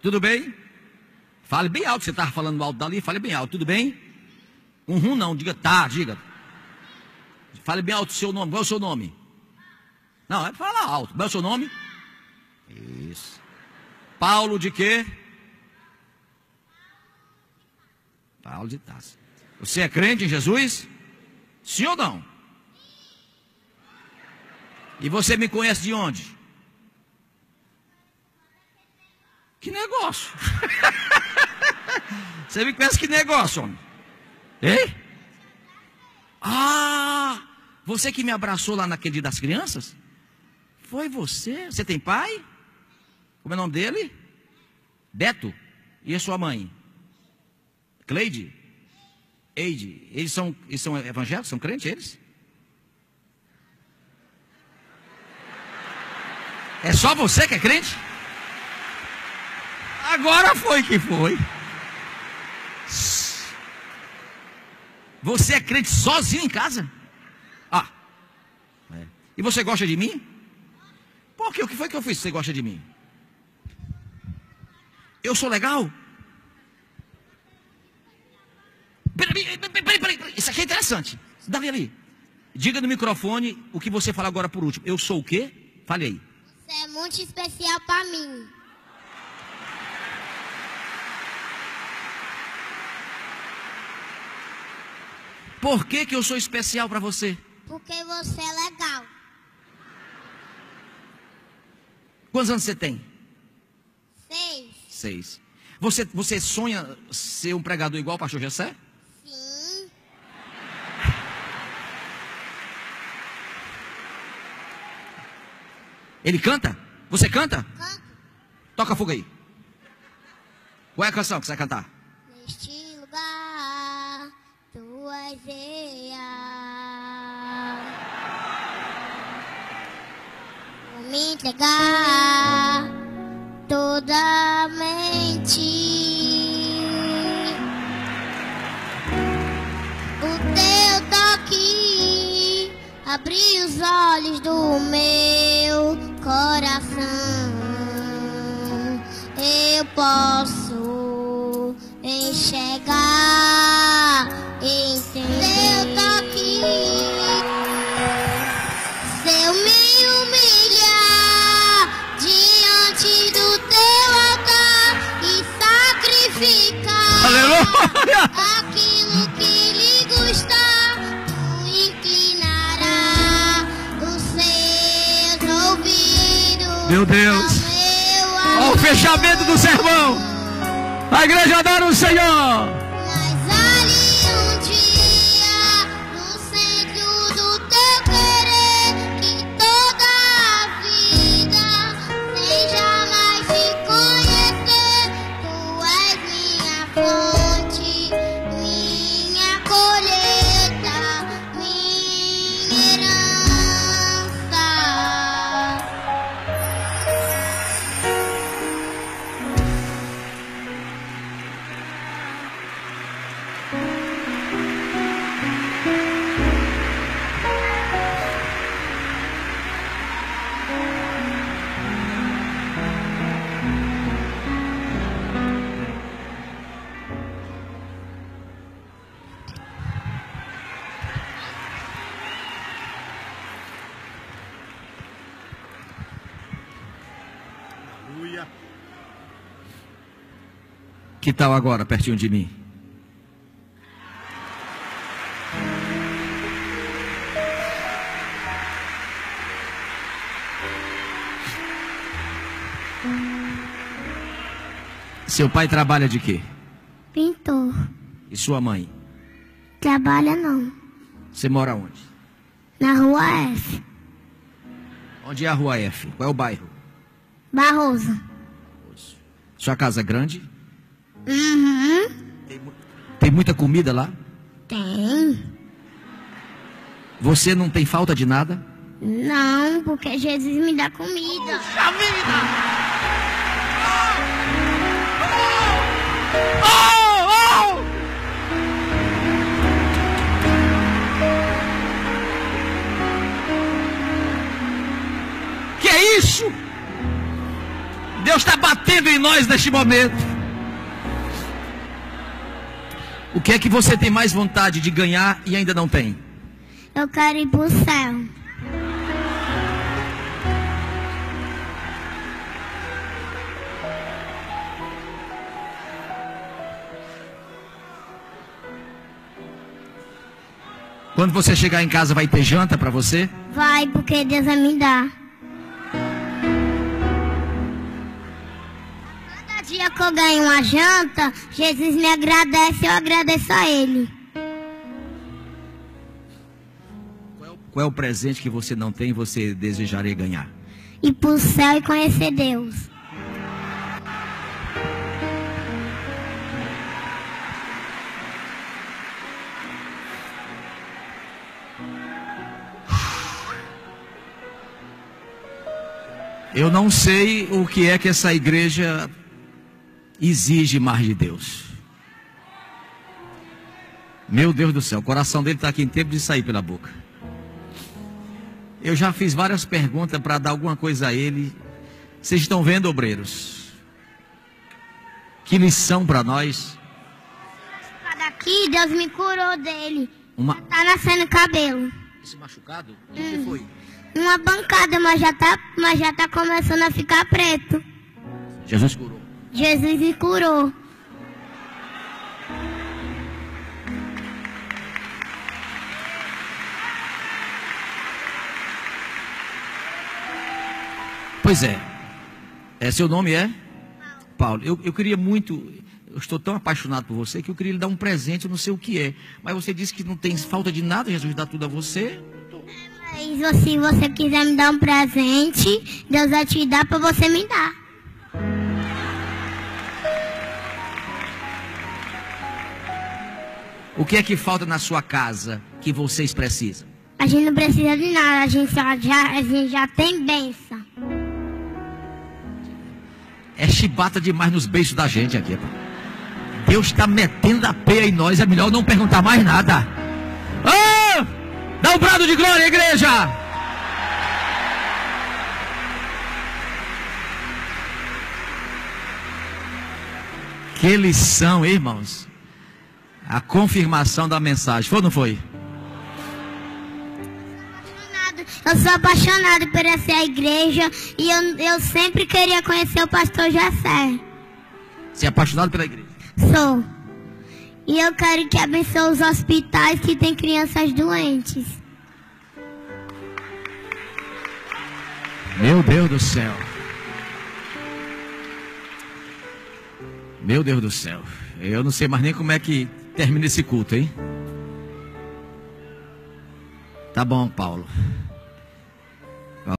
Tudo bem? Fale bem alto, você estava falando alto dali, fale bem alto, tudo bem? Um rum não, diga tá, diga. Fale bem alto o seu nome, qual é o seu nome? Não, é falar alto, qual é o seu nome? Isso. Paulo de quê? Paulo de Tarso. Você é crente em Jesus? Sim ou não? E você me conhece de onde? Que negócio? você me conhece que negócio, homem? Ei? Ah, você que me abraçou lá naquele dia das crianças? Foi você? Você tem pai? Como é o nome dele? Beto. E a sua mãe? Cleide? Eide? Eles são, eles são evangélicos? São crentes eles? É só você que é crente? Agora foi que foi. Você é crente sozinho em casa? Ah. É. E você gosta de mim? Por quê? O que foi que eu fiz você gosta de mim? Eu sou legal? Peraí, peraí, peraí, peraí. Isso aqui é interessante. Dali ali. Diga no microfone o que você fala agora por último. Eu sou o quê? Fale aí. Você é muito especial para mim. Por que, que eu sou especial para você? Porque você é legal. Quantos anos você tem? Seis. Seis. Você, você sonha ser um pregador igual o pastor Jessé? Sim. Ele canta? Você canta? Canto Toca fogo aí. Qual é a canção que você vai cantar? Real. Vou me entregar totalmente. O teu toque abriu os olhos do meu coração. Eu posso enxergar, sacrificar Aleluia! aquilo que lhe gostar, tu inclinará os seus ouvidos. Meu Deus. meu Olha o fechamento do sermão. A igreja adora o Senhor. Bye. Que tal agora, pertinho de mim? Seu pai trabalha de quê? Pintor. E sua mãe? Trabalha não. Você mora onde? Na rua F. Onde é a rua F? Qual é o bairro? Barroso. Sua casa é grande? Uhum. Tem muita comida lá? Tem. Você não tem falta de nada? Não, porque Jesus me dá comida. Oh, oh! Que é isso? Deus está batendo em nós neste momento. O que é que você tem mais vontade de ganhar e ainda não tem? Eu quero ir pro céu. Quando você chegar em casa, vai ter janta para você? Vai, porque Deus vai me dar. Dia que eu ganho uma janta, Jesus me agradece, eu agradeço a Ele. Qual é o presente que você não tem e você desejaria ganhar? Ir pro céu e conhecer Deus. Eu não sei o que é que essa igreja exige mais de Deus. Meu Deus do céu, o coração dele está aqui em tempo de sair pela boca. Eu já fiz várias perguntas para dar alguma coisa a ele. Vocês estão vendo, obreiros? Que lição para nós. Daqui, Deus me curou dele. Uma... Tá nascendo cabelo. Esse machucado? O que foi? Uma pancada, mas já tá, mas já tá começando a ficar preto. Jesus curou. Jesus me curou. Pois é. é seu nome é? Paulo. Eu, eu queria muito. Eu estou tão apaixonado por você que eu queria lhe dar um presente, eu não sei o que é. Mas você disse que não tem falta de nada, Jesus dá tudo a você. Mas se você quiser me dar um presente, Deus vai te dar para você me dar. O que é que falta na sua casa que vocês precisam? A gente não precisa de nada, a gente já, já, a gente já tem benção. É chibata demais nos beijos da gente aqui. pá. Deus está metendo a peia em nós, é melhor não perguntar mais nada. Ah! Dá um brado de glória, igreja! Que lição, hein, irmãos. A confirmação da mensagem. Foi ou não foi? Eu sou apaixonado por essa igreja e eu, eu sempre queria conhecer o pastor Jessé. Você é apaixonado pela igreja? Sou. E eu quero que abençoe os hospitais que tem crianças doentes. Meu Deus do céu. Meu Deus do céu. Eu não sei mais nem como é que termina esse culto, hein? Tá bom, Paulo.